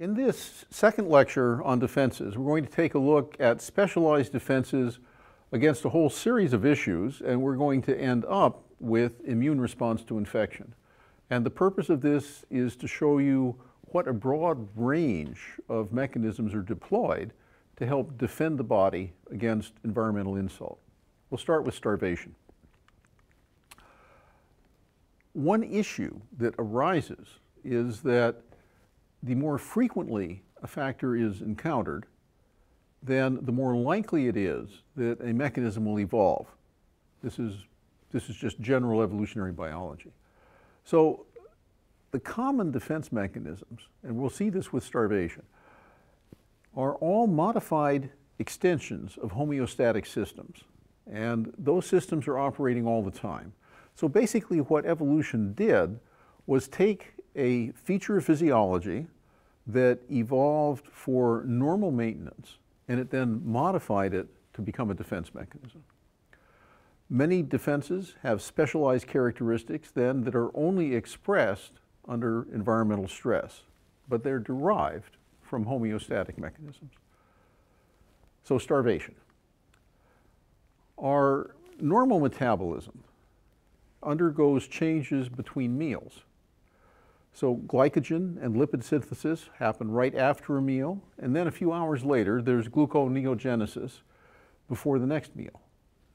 In this second lecture on defenses, we're going to take a look at specialized defenses against a whole series of issues, and we're going to end up with immune response to infection. And the purpose of this is to show you what a broad range of mechanisms are deployed to help defend the body against environmental insult. We'll start with starvation. One issue that arises is that the more frequently a factor is encountered, then the more likely it is that a mechanism will evolve. This is, this is just general evolutionary biology. So the common defense mechanisms, and we'll see this with starvation, are all modified extensions of homeostatic systems. And those systems are operating all the time. So basically what evolution did was take a feature of physiology that evolved for normal maintenance, and it then modified it to become a defense mechanism. Many defenses have specialized characteristics then that are only expressed under environmental stress, but they're derived from homeostatic mechanisms. So starvation. Our normal metabolism undergoes changes between meals. So glycogen and lipid synthesis happen right after a meal, and then a few hours later, there's gluconeogenesis before the next meal.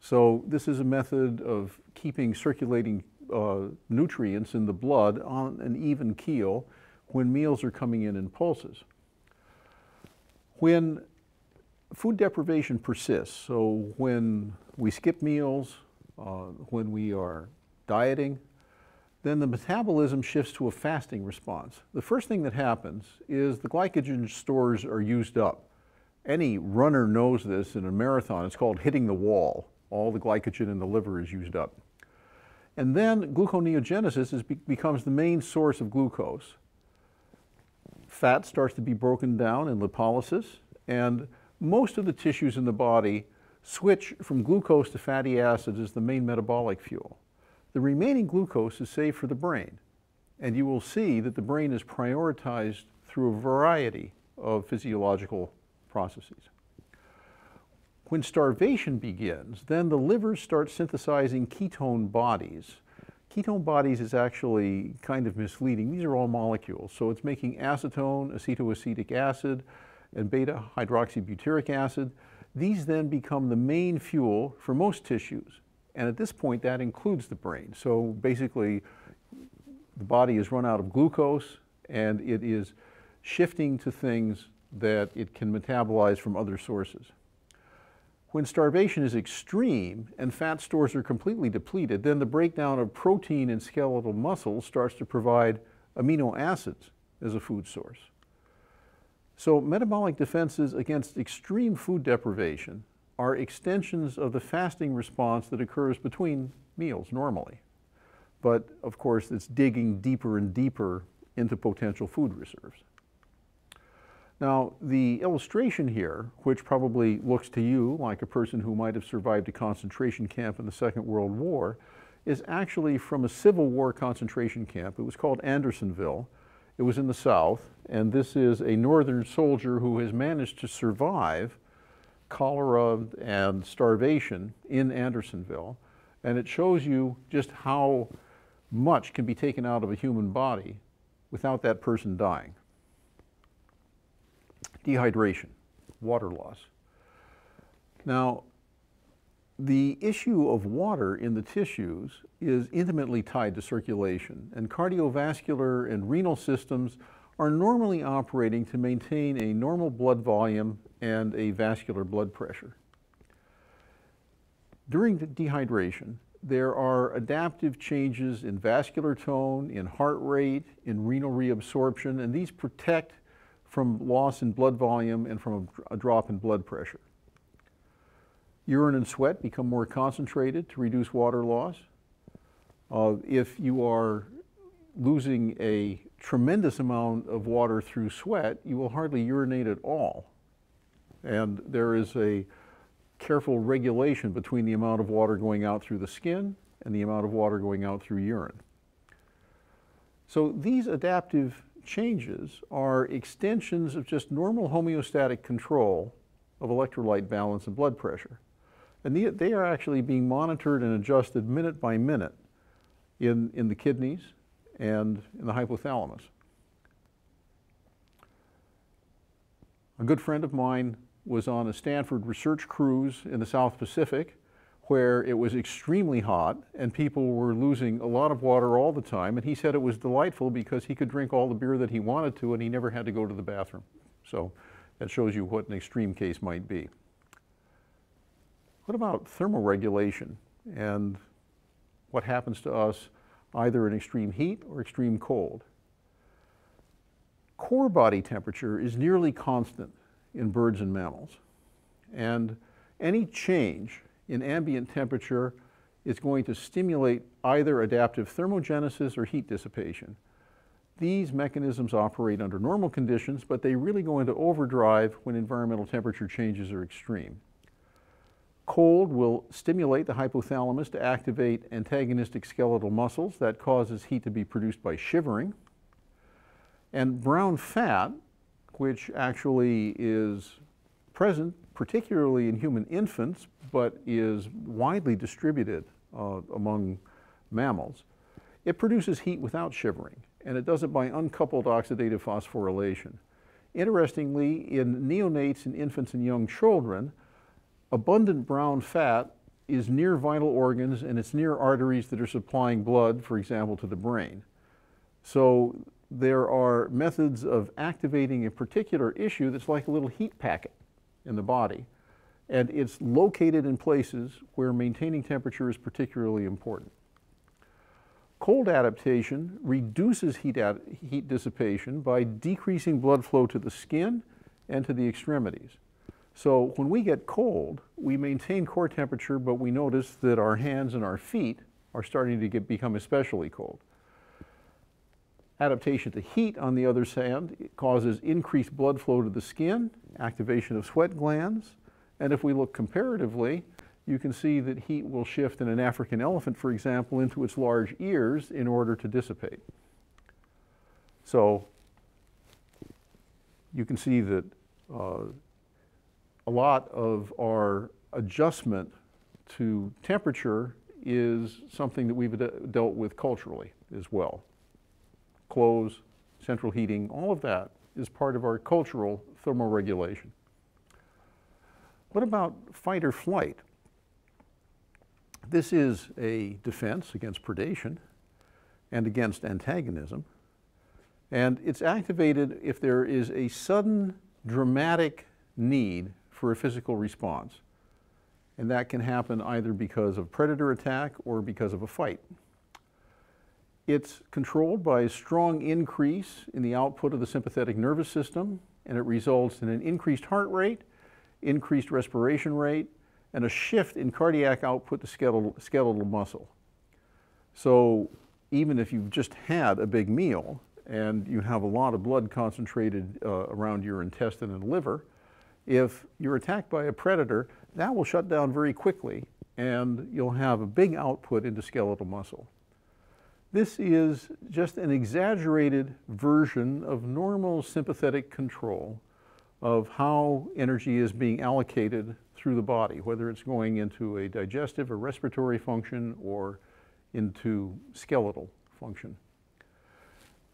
So this is a method of keeping circulating uh, nutrients in the blood on an even keel when meals are coming in in pulses. When food deprivation persists, so when we skip meals, uh, when we are dieting, then the metabolism shifts to a fasting response. The first thing that happens is the glycogen stores are used up. Any runner knows this in a marathon. It's called hitting the wall. All the glycogen in the liver is used up. And then gluconeogenesis is, becomes the main source of glucose. Fat starts to be broken down in lipolysis, and most of the tissues in the body switch from glucose to fatty acids as the main metabolic fuel. The remaining glucose is saved for the brain. And you will see that the brain is prioritized through a variety of physiological processes. When starvation begins, then the liver starts synthesizing ketone bodies. Ketone bodies is actually kind of misleading. These are all molecules. So it's making acetone, acetoacetic acid, and beta hydroxybutyric acid. These then become the main fuel for most tissues. And at this point, that includes the brain. So basically, the body is run out of glucose and it is shifting to things that it can metabolize from other sources. When starvation is extreme and fat stores are completely depleted, then the breakdown of protein in skeletal muscle starts to provide amino acids as a food source. So metabolic defenses against extreme food deprivation are extensions of the fasting response that occurs between meals normally. But of course, it's digging deeper and deeper into potential food reserves. Now, the illustration here, which probably looks to you like a person who might have survived a concentration camp in the Second World War, is actually from a Civil War concentration camp. It was called Andersonville. It was in the South, and this is a Northern soldier who has managed to survive cholera and starvation in Andersonville. And it shows you just how much can be taken out of a human body without that person dying. Dehydration, water loss. Now, the issue of water in the tissues is intimately tied to circulation, and cardiovascular and renal systems are normally operating to maintain a normal blood volume and a vascular blood pressure. During the dehydration, there are adaptive changes in vascular tone, in heart rate, in renal reabsorption, and these protect from loss in blood volume and from a, drop in blood pressure. Urine and sweat become more concentrated to reduce water loss. Uh, if you are losing a tremendous amount of water through sweat, you will hardly urinate at all. And there is a careful regulation between the amount of water going out through the skin and the amount of water going out through urine. So these adaptive changes are extensions of just normal homeostatic control of electrolyte balance and blood pressure. And they are actually being monitored and adjusted minute by minute in, in the kidneys and in the hypothalamus. A good friend of mine was on a Stanford research cruise in the South Pacific where it was extremely hot and people were losing a lot of water all the time. And he said it was delightful because he could drink all the beer that he wanted to and he never had to go to the bathroom. So that shows you what an extreme case might be. What about thermoregulation and what happens to us either in extreme heat or extreme cold? Core body temperature is nearly constant in birds and mammals. And any change in ambient temperature is going to stimulate either adaptive thermogenesis or heat dissipation. These mechanisms operate under normal conditions, but they really go into overdrive when environmental temperature changes are extreme. Cold will stimulate the hypothalamus to activate antagonistic skeletal muscles. That causes heat to be produced by shivering. And brown fat, which actually is present particularly in human infants, but is widely distributed uh, among mammals, it produces heat without shivering, and it does it by uncoupled oxidative phosphorylation. Interestingly, in neonates and infants and young children, abundant brown fat is near vital organs and it's near arteries that are supplying blood, for example, to the brain. So there are methods of activating a particular issue that's like a little heat packet in the body. And it's located in places where maintaining temperature is particularly important. Cold adaptation reduces heat, heat dissipation by decreasing blood flow to the skin and to the extremities. So when we get cold, we maintain core temperature, but we notice that our hands and our feet are starting to get, become especially cold. Adaptation to heat, on the other hand, causes increased blood flow to the skin, activation of sweat glands, and if we look comparatively, you can see that heat will shift in an African elephant, for example, into its large ears in order to dissipate. So you can see that uh, a lot of our adjustment to temperature is something that we've dealt with culturally as well clothes, central heating, all of that is part of our cultural thermoregulation. What about fight or flight? This is a defense against predation and against antagonism. And it's activated if there is a sudden dramatic need for a physical response. And that can happen either because of predator attack or because of a fight. It's controlled by a strong increase in the output of the sympathetic nervous system, and it results in an increased heart rate, increased respiration rate, and a shift in cardiac output to skeletal, skeletal muscle. So even if you've just had a big meal and you have a lot of blood concentrated uh, around your intestine and liver, if you're attacked by a predator, that will shut down very quickly and you'll have a big output into skeletal muscle. This is just an exaggerated version of normal sympathetic control of how energy is being allocated through the body, whether it's going into a digestive or respiratory function or into skeletal function.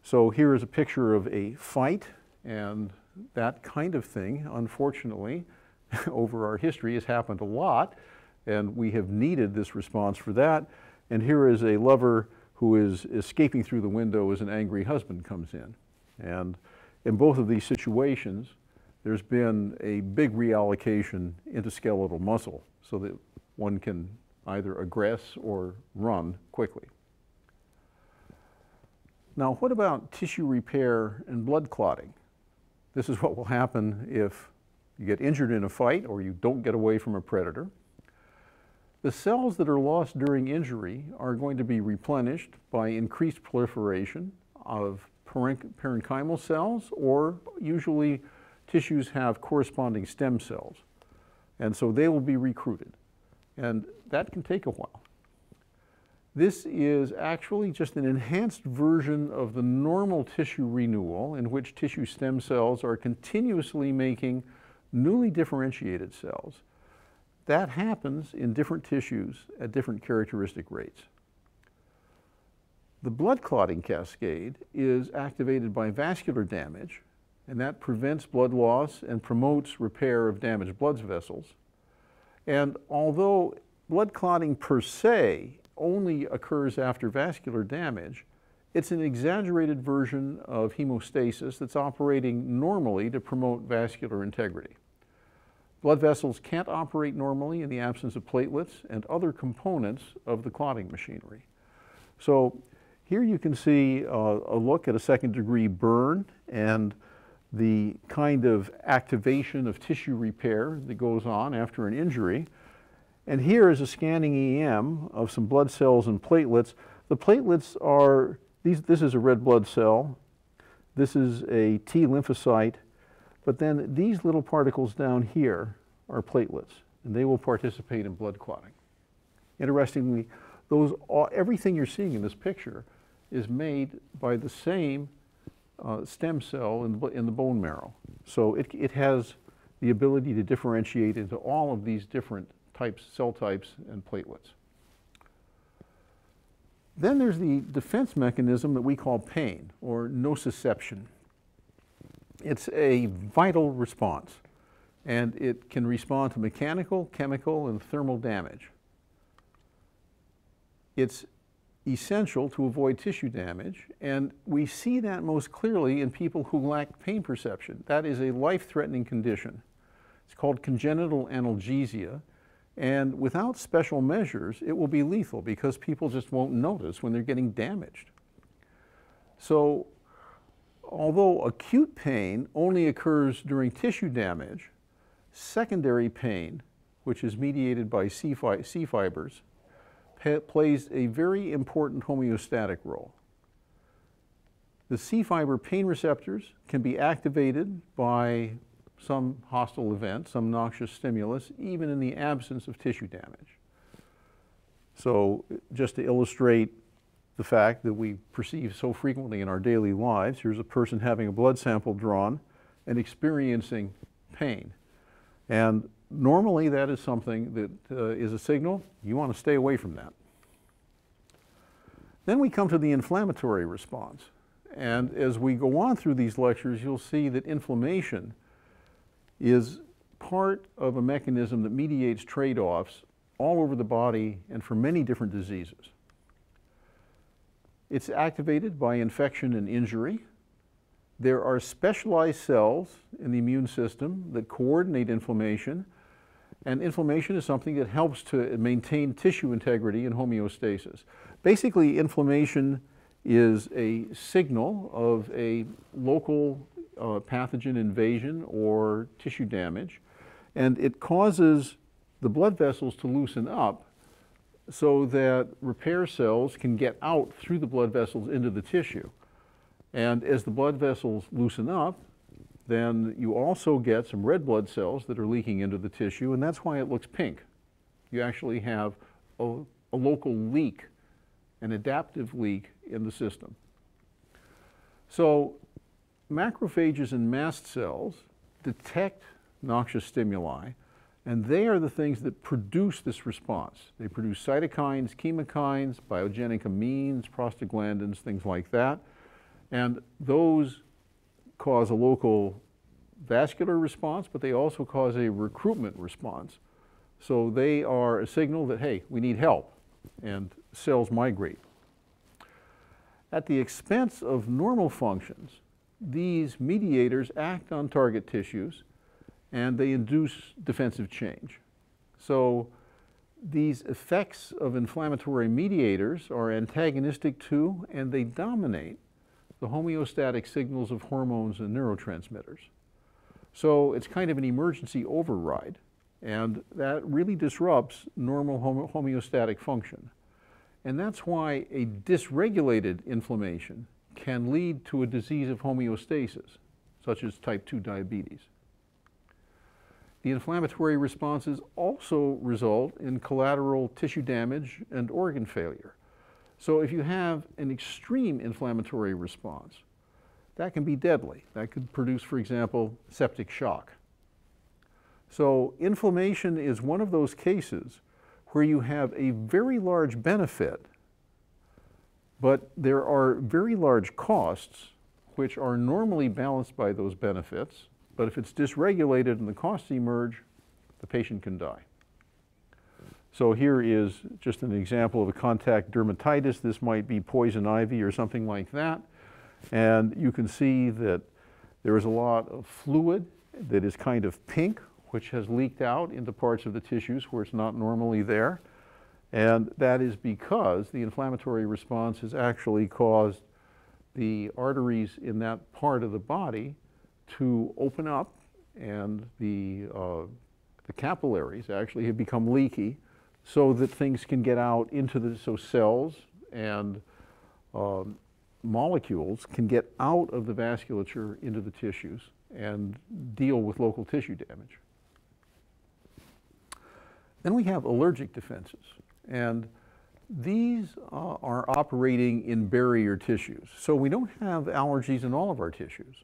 So here is a picture of a fight and that kind of thing, unfortunately, over our history has happened a lot and we have needed this response for that. And here is a lover who is escaping through the window as an angry husband comes in. And in both of these situations, there's been a big reallocation into skeletal muscle so that one can either aggress or run quickly. Now, what about tissue repair and blood clotting? This is what will happen if you get injured in a fight or you don't get away from a predator. The cells that are lost during injury are going to be replenished by increased proliferation of parenchymal cells, or usually tissues have corresponding stem cells. And so they will be recruited. And that can take a while. This is actually just an enhanced version of the normal tissue renewal in which tissue stem cells are continuously making newly differentiated cells. That happens in different tissues at different characteristic rates. The blood clotting cascade is activated by vascular damage, and that prevents blood loss and promotes repair of damaged blood vessels. And although blood clotting per se only occurs after vascular damage, it's an exaggerated version of hemostasis that's operating normally to promote vascular integrity. Blood vessels can't operate normally in the absence of platelets and other components of the clotting machinery. So here you can see uh, a look at a second degree burn and the kind of activation of tissue repair that goes on after an injury. And here is a scanning EM of some blood cells and platelets. The platelets are, these, this is a red blood cell. This is a T lymphocyte. But then these little particles down here are platelets, and they will participate in blood clotting. Interestingly, those, everything you're seeing in this picture is made by the same uh, stem cell in the, in the bone marrow. So it, it has the ability to differentiate into all of these different types, cell types, and platelets. Then there's the defense mechanism that we call pain, or nociception. It's a vital response, and it can respond to mechanical, chemical, and thermal damage. It's essential to avoid tissue damage, and we see that most clearly in people who lack pain perception. That is a life-threatening condition. It's called congenital analgesia, and without special measures, it will be lethal because people just won't notice when they're getting damaged. So, although acute pain only occurs during tissue damage, secondary pain, which is mediated by C, fi C fibers, plays a very important homeostatic role. The C fiber pain receptors can be activated by some hostile event, some noxious stimulus, even in the absence of tissue damage. So just to illustrate the fact that we perceive so frequently in our daily lives, here's a person having a blood sample drawn and experiencing pain. And normally that is something that uh, is a signal. You want to stay away from that. Then we come to the inflammatory response. And as we go on through these lectures, you'll see that inflammation is part of a mechanism that mediates trade-offs all over the body and for many different diseases. It's activated by infection and injury. There are specialized cells in the immune system that coordinate inflammation, and inflammation is something that helps to maintain tissue integrity and homeostasis. Basically, inflammation is a signal of a local uh, pathogen invasion or tissue damage, and it causes the blood vessels to loosen up so that repair cells can get out through the blood vessels into the tissue. And as the blood vessels loosen up, then you also get some red blood cells that are leaking into the tissue, and that's why it looks pink. You actually have a, a local leak, an adaptive leak in the system. So macrophages and mast cells detect noxious stimuli, and they are the things that produce this response. They produce cytokines, chemokines, biogenic amines, prostaglandins, things like that. And those cause a local vascular response, but they also cause a recruitment response. So they are a signal that, hey, we need help, and cells migrate. At the expense of normal functions, these mediators act on target tissues and they induce defensive change. So these effects of inflammatory mediators are antagonistic to and they dominate the homeostatic signals of hormones and neurotransmitters. So it's kind of an emergency override, and that really disrupts normal homeostatic function. And that's why a dysregulated inflammation can lead to a disease of homeostasis, such as type 2 diabetes. The inflammatory responses also result in collateral tissue damage and organ failure. So if you have an extreme inflammatory response, that can be deadly. That could produce, for example, septic shock. So inflammation is one of those cases where you have a very large benefit, but there are very large costs which are normally balanced by those benefits. But if it's dysregulated and the costs emerge, the patient can die. So here is just an example of a contact dermatitis. This might be poison ivy or something like that. And you can see that there is a lot of fluid that is kind of pink, which has leaked out into parts of the tissues where it's not normally there. And that is because the inflammatory response has actually caused the arteries in that part of the body to open up and the, uh, the capillaries actually have become leaky so that things can get out into the, so cells and um, molecules can get out of the vasculature into the tissues and deal with local tissue damage. Then we have allergic defenses. And these uh, are operating in barrier tissues. So we don't have allergies in all of our tissues.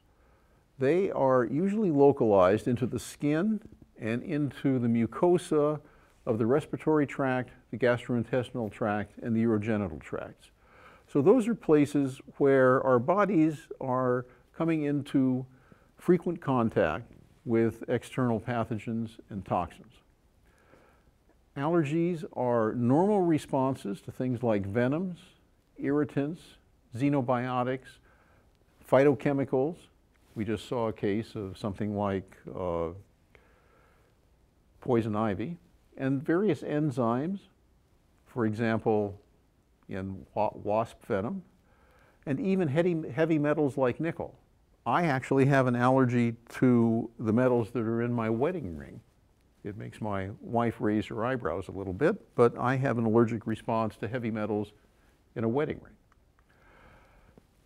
They are usually localized into the skin and into the mucosa of the respiratory tract, the gastrointestinal tract, and the urogenital tracts. So those are places where our bodies are coming into frequent contact with external pathogens and toxins. Allergies are normal responses to things like venoms, irritants, xenobiotics, phytochemicals. We just saw a case of something like uh, poison ivy and various enzymes, for example, in wasp venom, and even heavy, heavy metals like nickel. I actually have an allergy to the metals that are in my wedding ring. It makes my wife raise her eyebrows a little bit, but I have an allergic response to heavy metals in a wedding ring.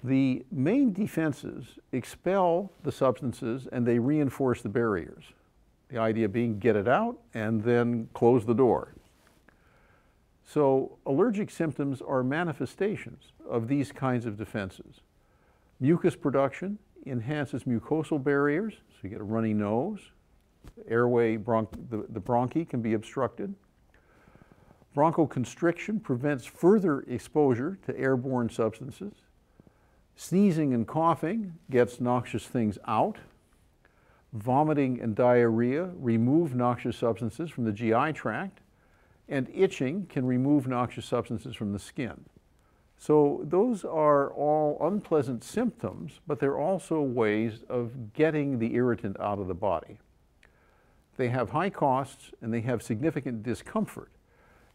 The main defenses expel the substances and they reinforce the barriers. The idea being get it out and then close the door. So allergic symptoms are manifestations of these kinds of defenses. Mucus production enhances mucosal barriers, so you get a runny nose. Airway, the, the bronchi can be obstructed. Bronchoconstriction prevents further exposure to airborne substances. Sneezing and coughing gets noxious things out vomiting and diarrhea remove noxious substances from the GI tract, and itching can remove noxious substances from the skin. So those are all unpleasant symptoms, but they're also ways of getting the irritant out of the body. They have high costs and they have significant discomfort.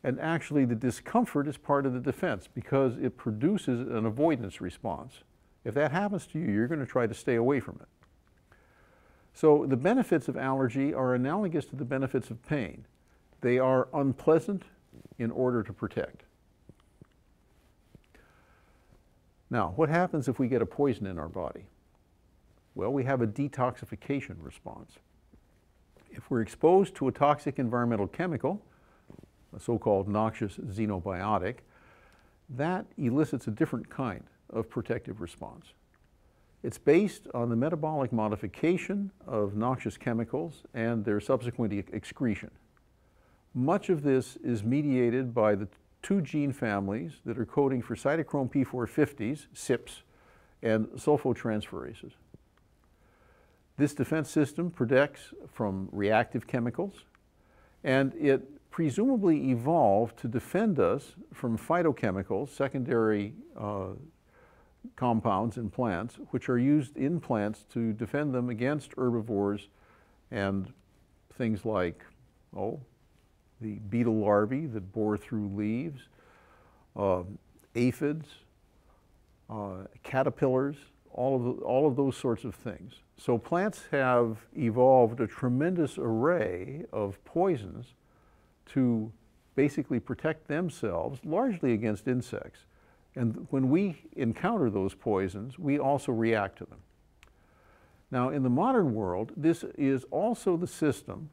And actually the discomfort is part of the defense because it produces an avoidance response. If that happens to you, you're going to try to stay away from it. So the benefits of allergy are analogous to the benefits of pain. They are unpleasant in order to protect. Now, what happens if we get a poison in our body? Well, we have a detoxification response. If we're exposed to a toxic environmental chemical, a so-called noxious xenobiotic, that elicits a different kind of protective response. It's based on the metabolic modification of noxious chemicals and their subsequent excretion. Much of this is mediated by the two gene families that are coding for cytochrome P450s, CYPs, and sulfotransferases. This defense system protects from reactive chemicals, and it presumably evolved to defend us from phytochemicals, secondary uh, compounds in plants, which are used in plants to defend them against herbivores and things like, oh, the beetle larvae that bore through leaves, uh, aphids, uh, caterpillars, all of, the, all of those sorts of things. So plants have evolved a tremendous array of poisons to basically protect themselves, largely against insects. And when we encounter those poisons, we also react to them. Now, in the modern world, this is also the system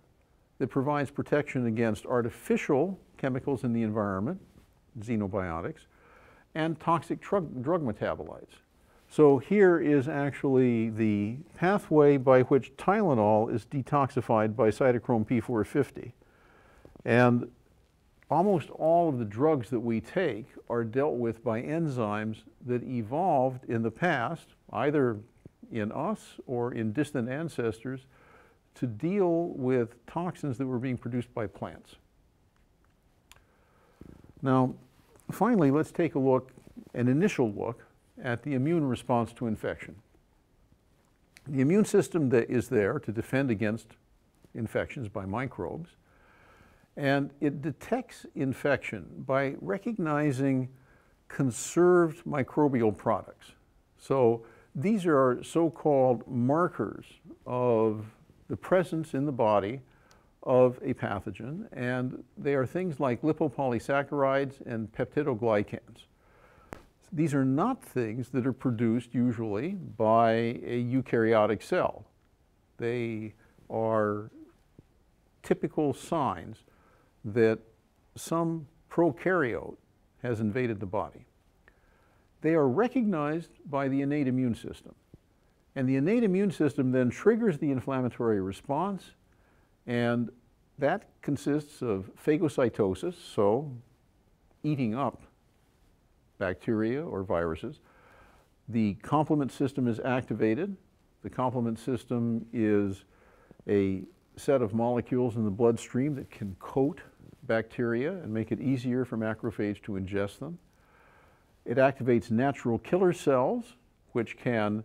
that provides protection against artificial chemicals in the environment, xenobiotics, and toxic drug, drug metabolites. So here is actually the pathway by which Tylenol is detoxified by cytochrome P450. And almost all of the drugs that we take are dealt with by enzymes that evolved in the past, either in us or in distant ancestors, to deal with toxins that were being produced by plants. Now, finally, let's take a look, an initial look, at the immune response to infection. The immune system that is there to defend against infections by microbes, and it detects infection by recognizing conserved microbial products. So these are so-called markers of the presence in the body of a pathogen, and they are things like lipopolysaccharides and peptidoglycans. These are not things that are produced usually by a eukaryotic cell. They are typical signs that some prokaryote has invaded the body. They are recognized by the innate immune system. And the innate immune system then triggers the inflammatory response, and that consists of phagocytosis, so eating up bacteria or viruses. The complement system is activated. The complement system is a set of molecules in the bloodstream that can coat bacteria and make it easier for macrophage to ingest them. It activates natural killer cells, which can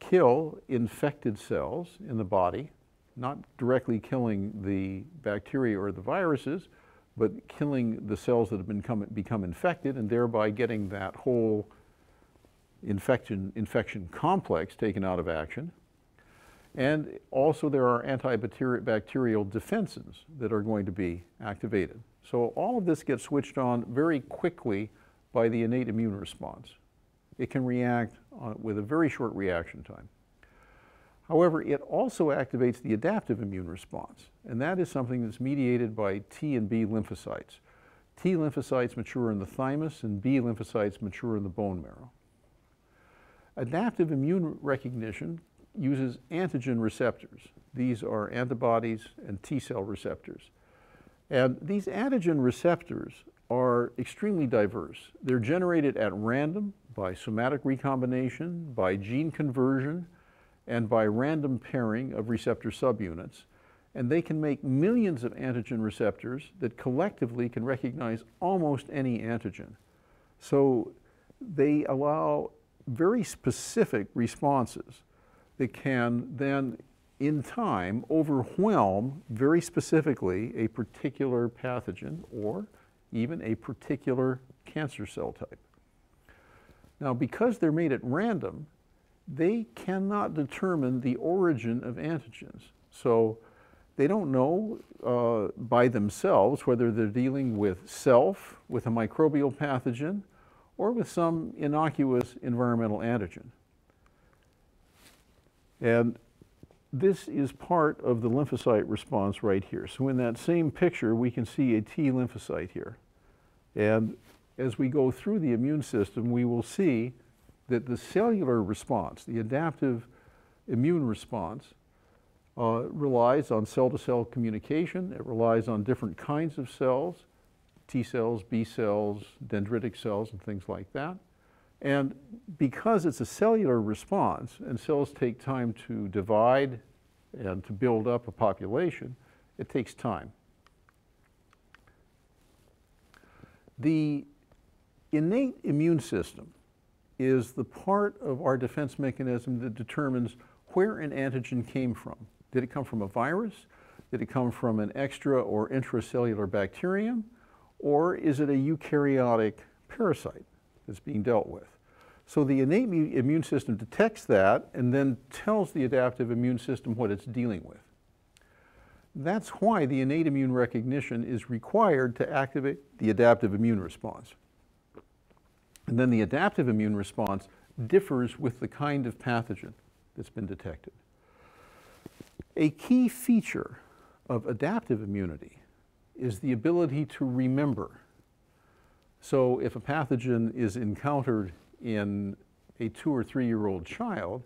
kill infected cells in the body, not directly killing the bacteria or the viruses, but killing the cells that have become, become infected and thereby getting that whole infection, infection complex taken out of action. And also there are antibacterial defenses that are going to be activated. So all of this gets switched on very quickly by the innate immune response. It can react uh, with a very short reaction time. However, it also activates the adaptive immune response, and that is something that's mediated by T and B lymphocytes. T lymphocytes mature in the thymus and B lymphocytes mature in the bone marrow. Adaptive immune recognition uses antigen receptors. These are antibodies and T cell receptors. And these antigen receptors are extremely diverse. They're generated at random by somatic recombination, by gene conversion, and by random pairing of receptor subunits. And they can make millions of antigen receptors that collectively can recognize almost any antigen. So they allow very specific responses that can then, in time, overwhelm very specifically a particular pathogen or even a particular cancer cell type. Now, because they're made at random, they cannot determine the origin of antigens. So they don't know uh, by themselves whether they're dealing with self, with a microbial pathogen, or with some innocuous environmental antigen. And this is part of the lymphocyte response right here. So in that same picture, we can see a T lymphocyte here. And as we go through the immune system, we will see that the cellular response, the adaptive immune response, uh, relies on cell-to-cell -cell communication. It relies on different kinds of cells, T cells, B cells, dendritic cells, and things like that. And because it's a cellular response and cells take time to divide and to build up a population, it takes time. The innate immune system is the part of our defense mechanism that determines where an antigen came from. Did it come from a virus? Did it come from an extra or intracellular bacterium? Or is it a eukaryotic parasite that's being dealt with? So the innate immune system detects that and then tells the adaptive immune system what it's dealing with. That's why the innate immune recognition is required to activate the adaptive immune response. And then the adaptive immune response differs with the kind of pathogen that's been detected. A key feature of adaptive immunity is the ability to remember. So if a pathogen is encountered in a two or three year old child,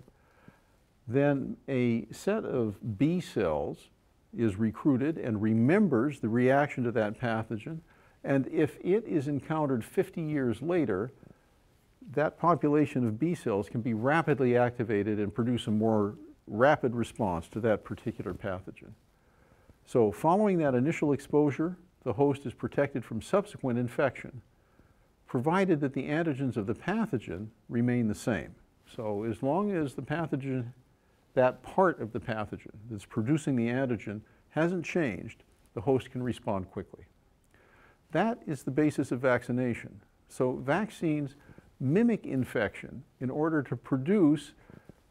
then a set of B cells is recruited and remembers the reaction to that pathogen. And if it is encountered 50 years later, that population of B cells can be rapidly activated and produce a more rapid response to that particular pathogen. So following that initial exposure, the host is protected from subsequent infection, provided that the antigens of the pathogen remain the same. So as long as the pathogen, that part of the pathogen that's producing the antigen hasn't changed, the host can respond quickly. That is the basis of vaccination. So vaccines mimic infection in order to produce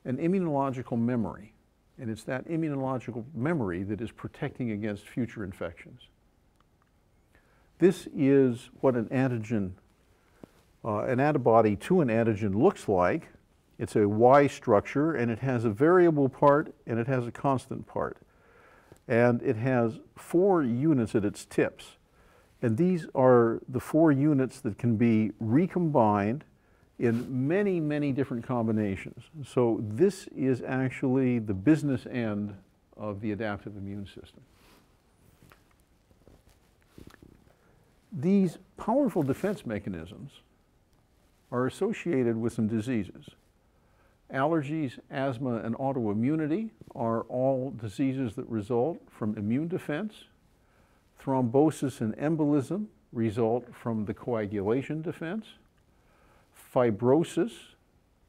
an immunological memory. And it's that immunological memory that is protecting against future infections. This is what an antigen, uh, an antibody to an antigen looks like. It's a Y structure and it has a variable part and it has a constant part. And it has four units at its tips. And these are the four units that can be recombined in many, many different combinations. So this is actually the business end of the adaptive immune system. These powerful defense mechanisms are associated with some diseases. Allergies, asthma, and autoimmunity are all diseases that result from immune defense. Thrombosis and embolism result from the coagulation defense fibrosis,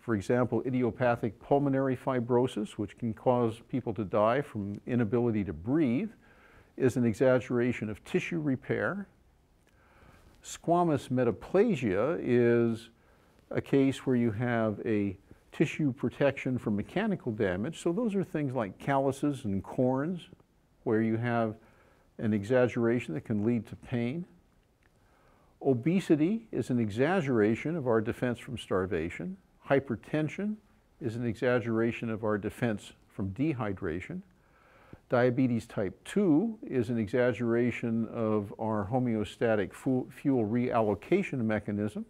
for example, idiopathic pulmonary fibrosis, which can cause people to die from inability to breathe, is an exaggeration of tissue repair. Squamous metaplasia is a case where you have a tissue protection from mechanical damage. So those are things like calluses and corns, where you have an exaggeration that can lead to pain. Obesity is an exaggeration of our defense from starvation. Hypertension is an exaggeration of our defense from dehydration. Diabetes type 2 is an exaggeration of our homeostatic fuel reallocation mechanism.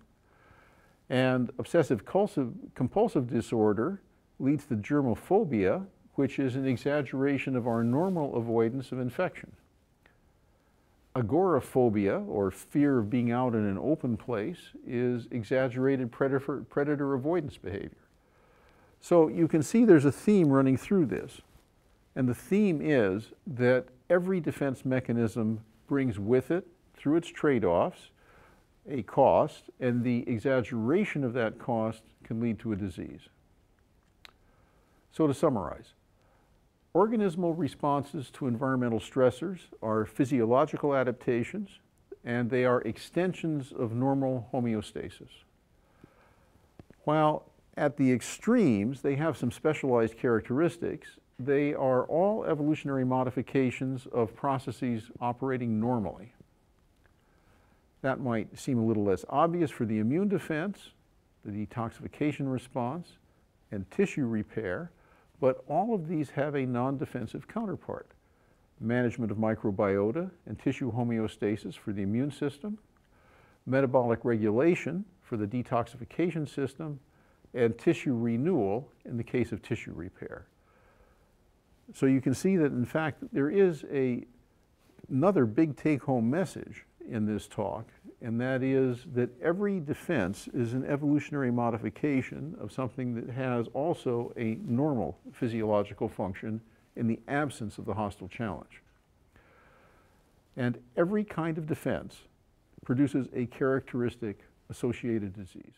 And obsessive compulsive disorder leads to germophobia, which is an exaggeration of our normal avoidance of infection agoraphobia, or fear of being out in an open place, is exaggerated predator, predator avoidance behavior. So you can see there's a theme running through this. And the theme is that every defense mechanism brings with it, through its trade-offs, a cost, and the exaggeration of that cost can lead to a disease. So to summarize, Organismal responses to environmental stressors are physiological adaptations and they are extensions of normal homeostasis. While at the extremes they have some specialized characteristics, they are all evolutionary modifications of processes operating normally. That might seem a little less obvious for the immune defense, the detoxification response, and tissue repair, but all of these have a non-defensive counterpart. Management of microbiota and tissue homeostasis for the immune system, metabolic regulation for the detoxification system, and tissue renewal in the case of tissue repair. So you can see that in fact there is a, another big take-home message in this talk, and that is that every defense is an evolutionary modification of something that has also a normal physiological function in the absence of the hostile challenge. And every kind of defense produces a characteristic associated disease.